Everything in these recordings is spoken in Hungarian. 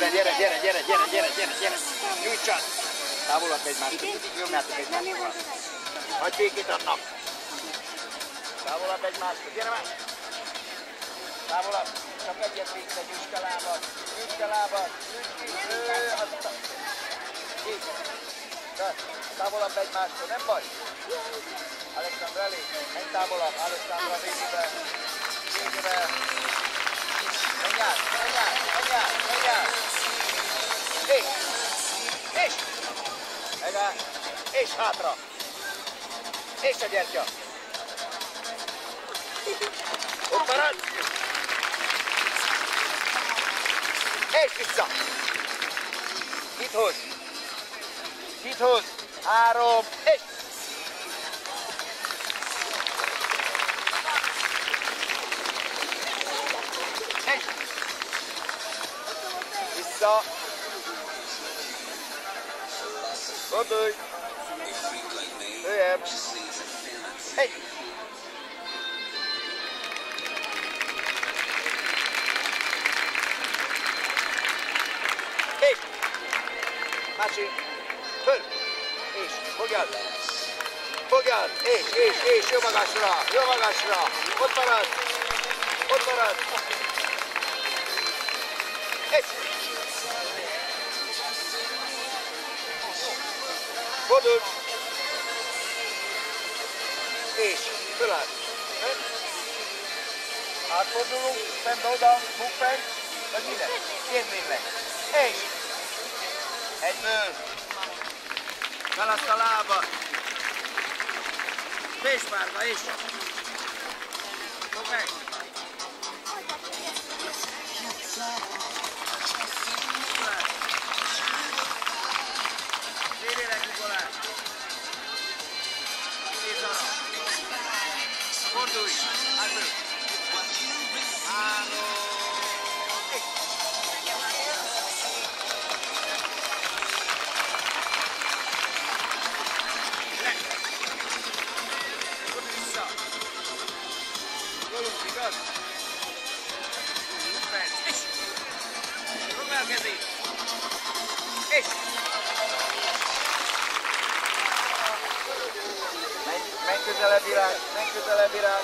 Gyere, gyere, gyere, gyere, gyere, gyere, gyere, gyere. Nyújtsad. Távolabb egymástól. Nyomjátok egymástól. Hagyj békét annak. Távolabb egymástól. Gyere már. Távolabb. Csak egyet végre, nyújtsd a lábad. Nyújtsd a lábad. Nyújtsd a... Így. Távolabb egymástól, nem baj. Alexandra elég. Menj távolabb. Alexandra végébe. Végébe. Menj át, menj át, És, és, meg és hátra. És a gyertya. Ott marad. És vissza. Itt hoz. Itt hoz. Három. És. Vissza. Gondolj. Följebb. Hey. Hey. Másik. Föl. És. Fogjad. Fogjad. És, és, és. Jó magasra. Jó magasra. Ott marad. Ott marad. És. Fordul. És föláll. Átfordulunk, szembe oda, bukfent, vagy mire? Kérvényleg. És. Egyből. Fel azt a lábat. Féspárba, és. Fog közelebb irány, menj közelebb irány.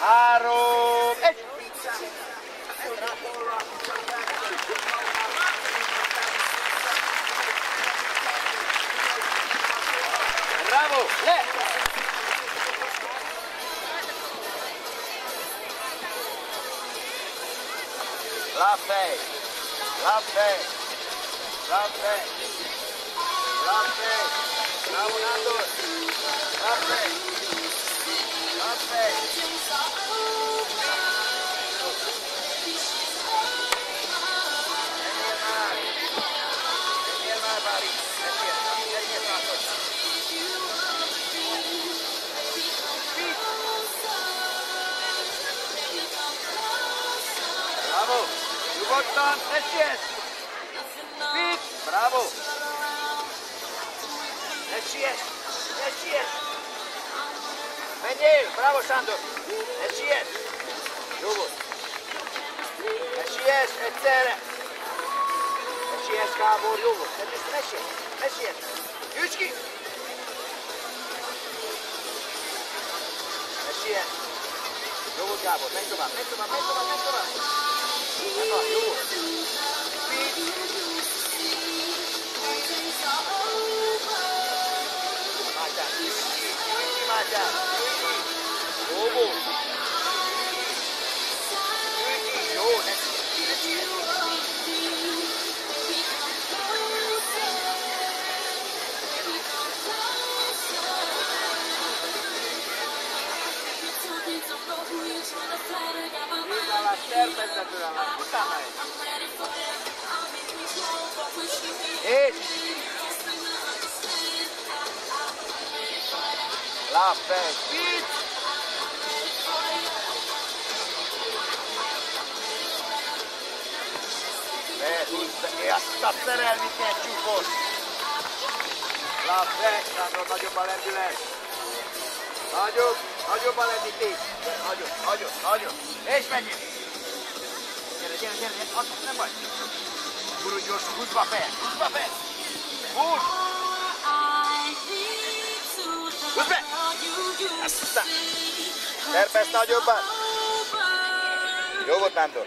Három, egy. Bravo, le. Menjél már, Bári. Menjél, menjél már hozzá. Bravo. Nyugodtan, ne siess. Speed. Bravo. Ne siess, ne siess. Menjél, bravo Sándor. Ne siess. Jó volt. Ne siess, egyszerre. Ne siess, Gábor, jó volt. Ne, ne siess, ne siess. Gyűjts ki. Ne siess. Jó volt, Gábor, menj tovább, menj tovább, menj tovább, menj tovább. Menj tovább, természetesen már utána egy. És azt a szerelmi ketchupot. Lábfej, Sándor, nagyobb a lendület. Nagyobb, nagyobb a lendítés. Nagyobb, nagyobb, nagyobb. És menjünk. Gyere, gyere. Az nem baj. Gurulj gyorsan, húzd be fel, húzd be fel! Húzd! Húzd be! Aztán! Terpesz nagyobbat! Jó volt, Nándor?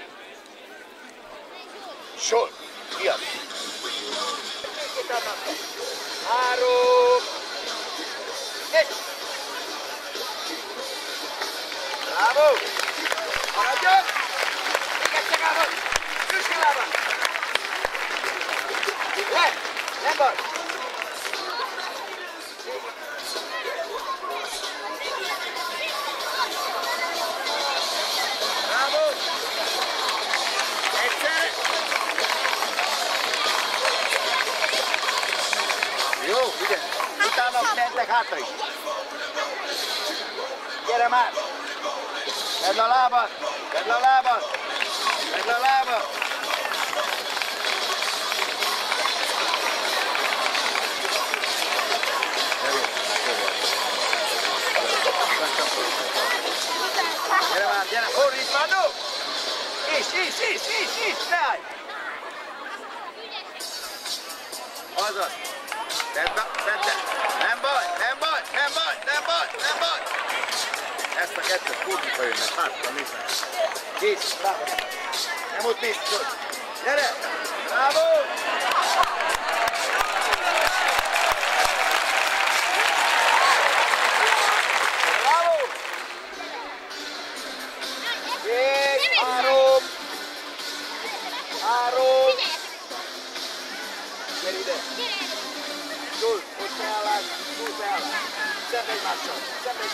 Sor! Mi az? Három! Egy! Bravo! Maradjon! Még egy csagában! Tüskilában! Le! Nem baj! Bravo! Egyszer! Jó, ugye? Utána mentek hátra is. Gyere már! Vedd a lábad! Vedd a lábad! Vedd a lábad! Gyere már, gyere! Fordíts már, no! Is, is, is, is, is, állj! Azaz! Tedd be, tedd be! Nem baj, nem baj, nem baj, nem baj, nem baj! Ezt a kettőt fordítva jönnek, hátra néznek. Kész, bravo! Nem ott nézd, hogy! Gyere! Bravo! Bravo! Két, három, három, gyere ide! Túl, ott jalan jalan Blue Bella, Seven Marshall, Seven